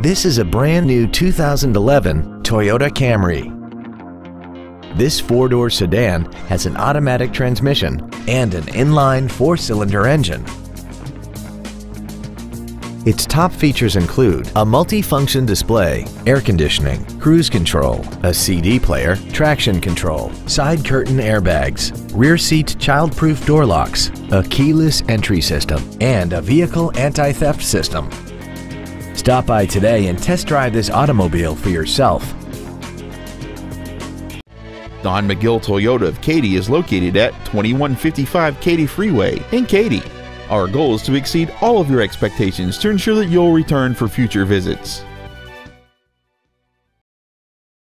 This is a brand new 2011 Toyota Camry. This four-door sedan has an automatic transmission and an inline four-cylinder engine. Its top features include a multi-function display, air conditioning, cruise control, a CD player, traction control, side curtain airbags, rear seat child-proof door locks, a keyless entry system, and a vehicle anti-theft system. Stop by today and test drive this automobile for yourself. Don McGill Toyota of Katy is located at 2155 Katy Freeway in Katy. Our goal is to exceed all of your expectations to ensure that you'll return for future visits.